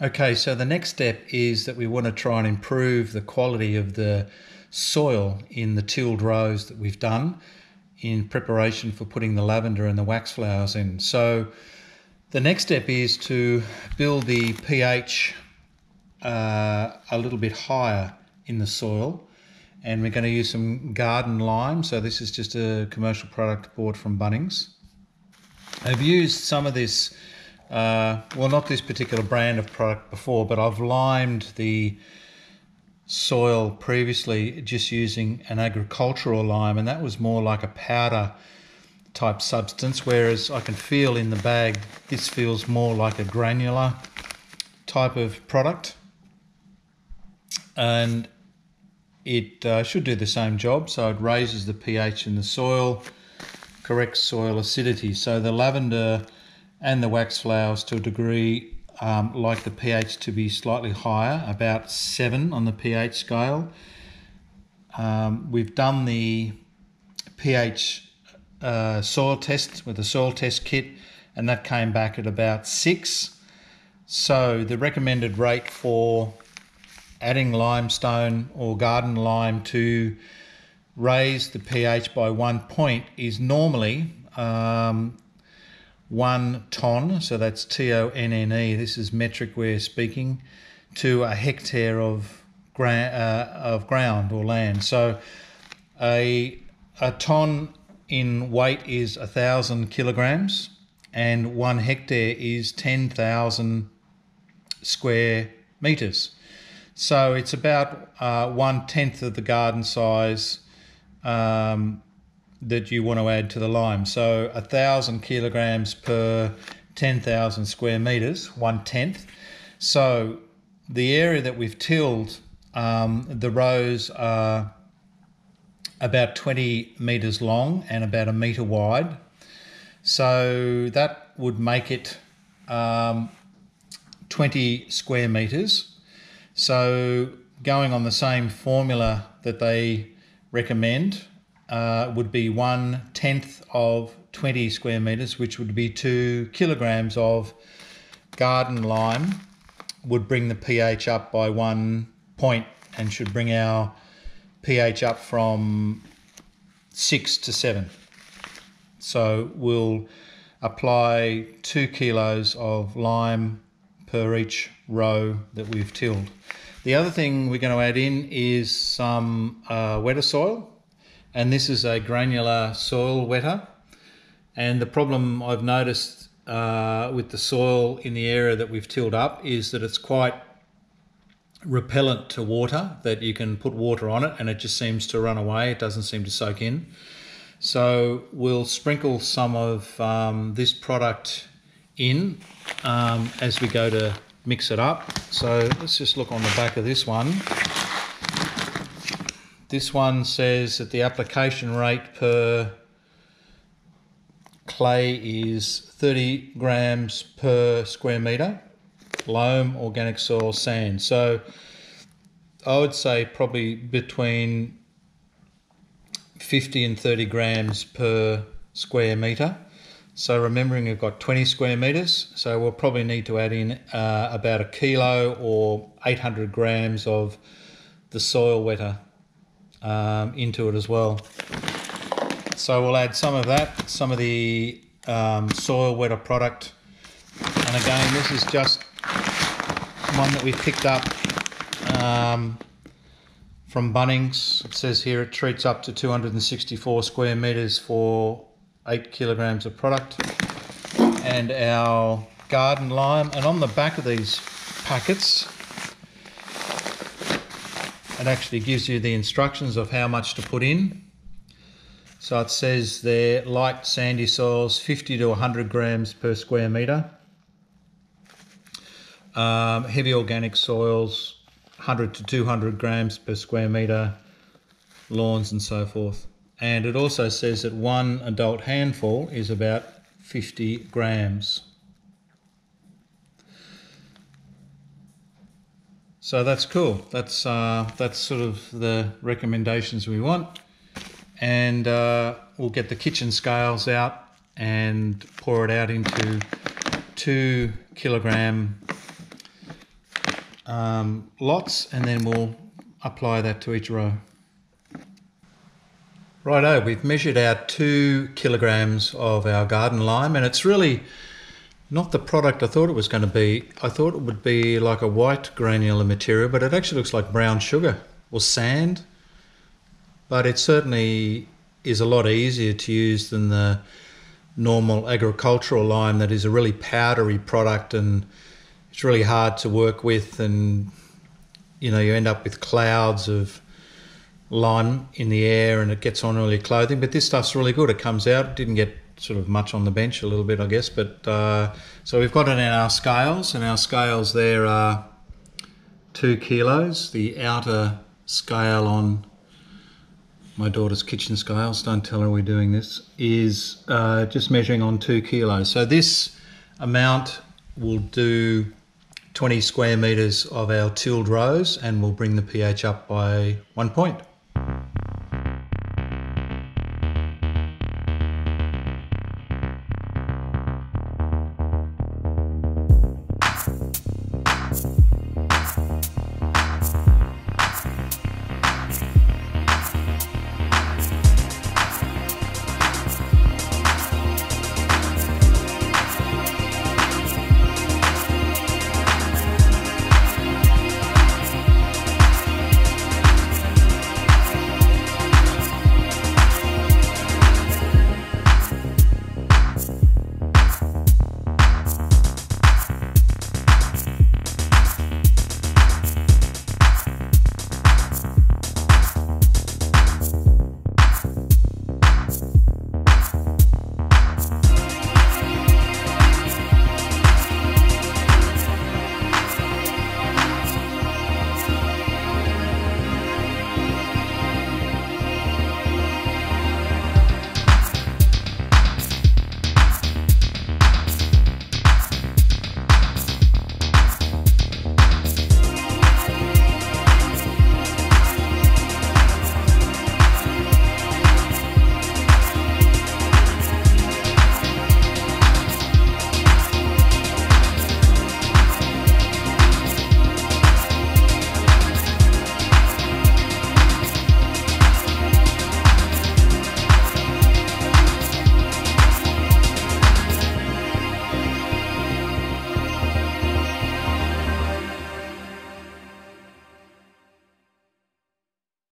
Okay, so the next step is that we want to try and improve the quality of the soil in the tilled rows that we've done in preparation for putting the lavender and the wax flowers in. So the next step is to build the pH uh, a little bit higher in the soil and we're going to use some garden lime. So this is just a commercial product bought from Bunnings. I've used some of this, uh, well not this particular brand of product before, but I've limed the soil previously just using an agricultural lime and that was more like a powder type substance whereas I can feel in the bag this feels more like a granular type of product. And it uh, should do the same job. So it raises the pH in the soil corrects soil acidity. So the lavender and the wax flowers to a degree um, like the pH to be slightly higher, about 7 on the pH scale. Um, we've done the pH uh, soil test with the soil test kit and that came back at about 6. So the recommended rate for adding limestone or garden lime to raise the pH by one point is normally um, one ton, so that's T O N N E, this is metric we're speaking, to a hectare of, gra- uh, of ground or land. So a, a ton in weight is a thousand kilograms, and one hectare is 10,000 square meters. So it's about uh, one tenth of the garden size um, that you want to add to the lime. So a thousand kilograms per 10,000 square meters, one tenth. So the area that we've tilled, um, the rows are about 20 meters long and about a meter wide. So that would make it um, 20 square meters. So going on the same formula that they recommend, uh, would be one tenth of 20 square meters, which would be two kilograms of garden lime, would bring the pH up by one point and should bring our pH up from six to seven. So we'll apply two kilos of lime per each row that we've tilled. The other thing we're going to add in is some uh, wetter soil and this is a granular soil wetter. And the problem I've noticed uh, with the soil in the area that we've tilled up is that it's quite repellent to water, that you can put water on it and it just seems to run away, it doesn't seem to soak in. So we'll sprinkle some of um, this product in um, as we go to mix it up. So let's just look on the back of this one. This one says that the application rate per clay is 30 grams per square metre, loam, organic soil, sand. So I would say probably between 50 and 30 grams per square metre. So remembering we've got 20 square metres, so we'll probably need to add in uh, about a kilo or 800 grams of the soil wetter um, into it as well. So we'll add some of that, some of the um, soil wetter product. And again, this is just one that we picked up um, from Bunnings. It says here it treats up to 264 square meters for eight kilograms of product. And our garden lime, and on the back of these packets, it actually gives you the instructions of how much to put in. So it says there light sandy soils 50 to 100 grams per square metre. Um, heavy organic soils 100 to 200 grams per square metre, lawns and so forth. And it also says that one adult handful is about 50 grams. So that's cool. That's uh, that's sort of the recommendations we want, and uh, we'll get the kitchen scales out and pour it out into two kilogram um, lots and then we'll apply that to each row. Righto, we've measured out two kilograms of our garden lime and it's really not the product I thought it was going to be. I thought it would be like a white granular material, but it actually looks like brown sugar or sand. But it certainly is a lot easier to use than the normal agricultural lime that is a really powdery product and it's really hard to work with and you know you end up with clouds of lime in the air and it gets on all your clothing but this stuff's really good. It comes out. Didn't get sort of much on the bench a little bit I guess but uh, so we've got it in our scales and our scales there are two kilos. The outer scale on my daughter's kitchen scales don't tell her we're doing this is uh, just measuring on two kilos. So this amount will do 20 square meters of our tilled rows and will bring the pH up by one point.